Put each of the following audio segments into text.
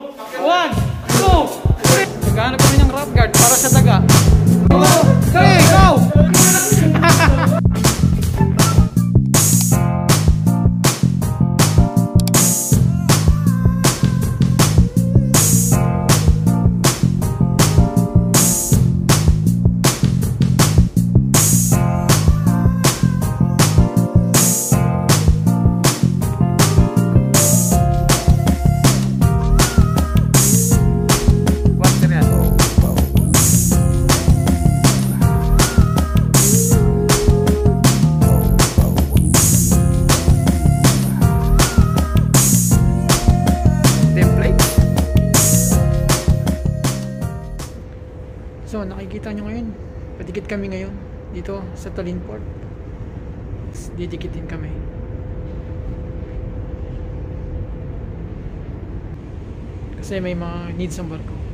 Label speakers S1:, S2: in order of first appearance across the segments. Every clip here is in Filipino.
S1: One, two, three. Maghanap kami ng rough guard para sa daga. Two, three, go! Padikit kami ngayon. Dito sa Tallinn Port. Didikitin kami. Kasi may mga needs ang barko.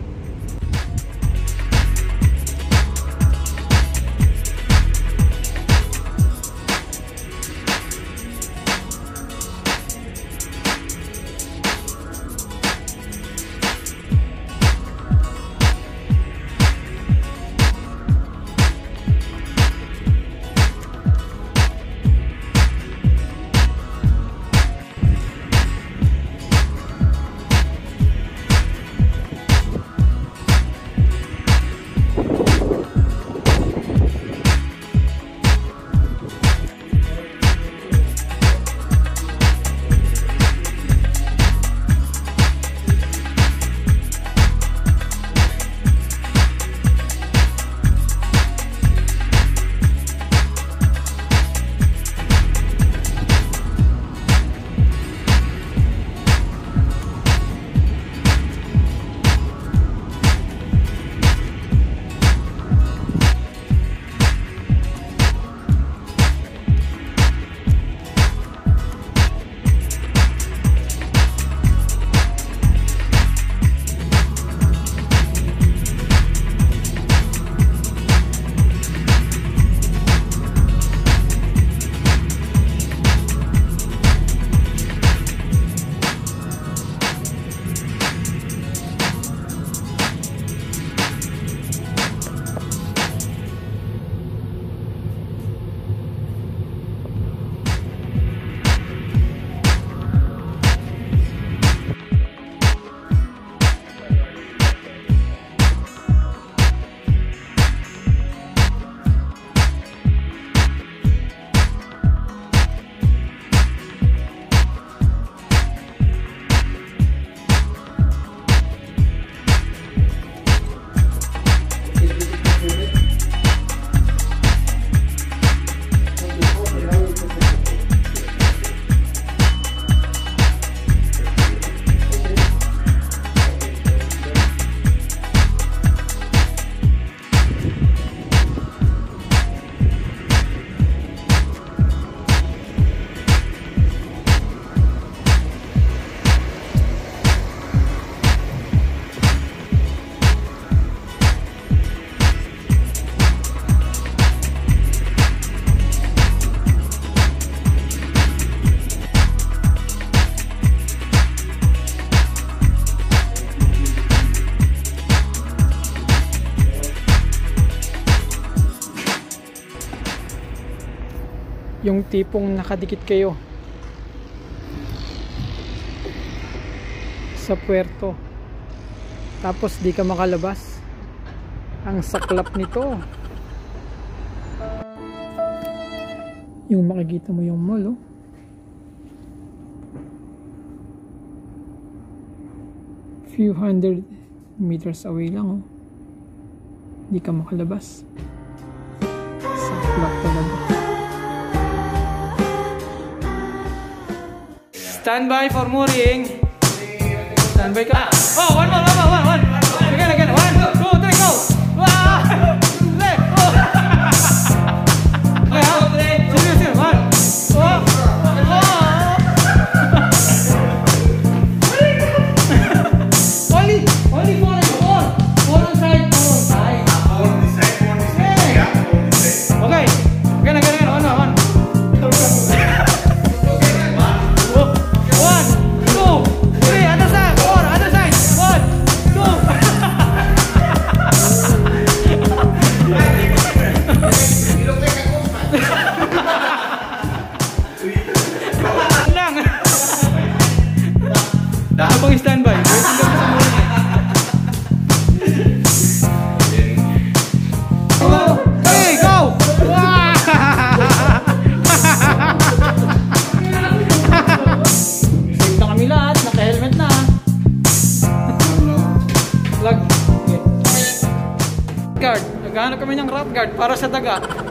S1: Yung tipong nakadikit kayo sa puerto. Tapos di ka makalabas. Ang saklap nito. Yung makikita mo yung mall, oh. Few hundred meters away lang, oh. Di ka makalabas. Stand by for mooring. Stand by ka. Oh, one more, one ng rat guard para sa daga.